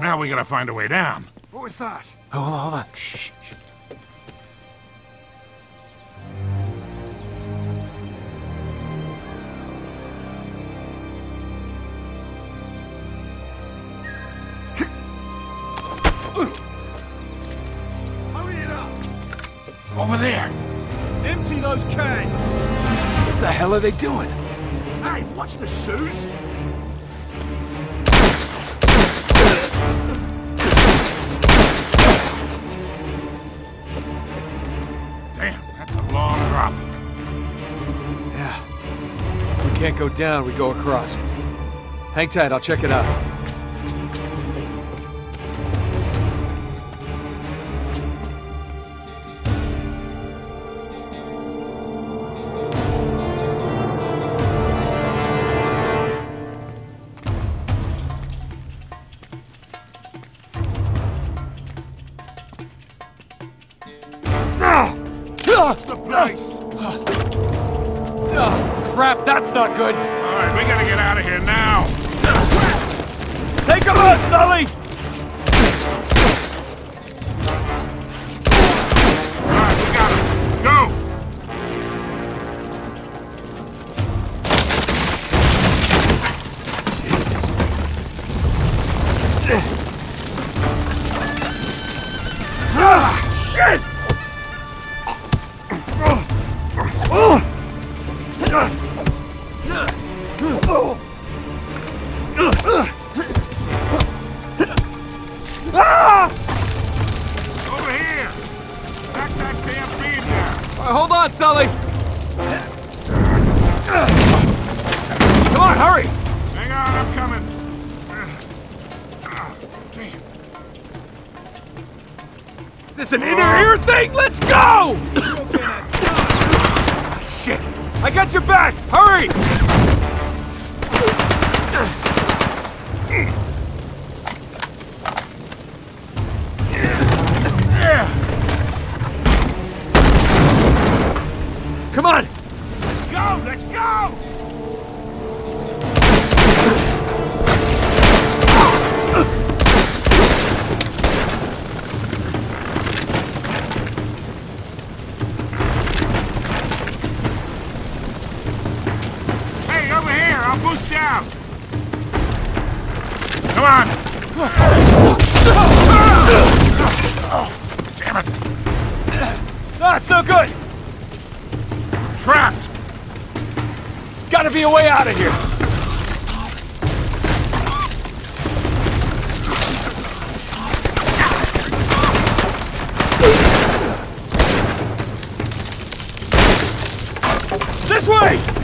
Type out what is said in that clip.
Now we gotta find a way down. What was that? Oh, hold on, hold on. Shh, shh. Hurry it up! Over there. Empty those cans! What the hell are they doing? Hey, watch the shoes! Damn, that's a long drop. Yeah. If we can't go down, we go across. Hang tight, I'll check it out. That's the place! Oh, ah, crap, that's not good. All right, we gotta get out of here now. This an inner ear thing? Let's go! Shit! I got your back! Hurry! Come on! Let's go! Let's go! I'll boost you out. Come on. Damn it. It's no good! Trapped. Gotta be a way out of here! This way!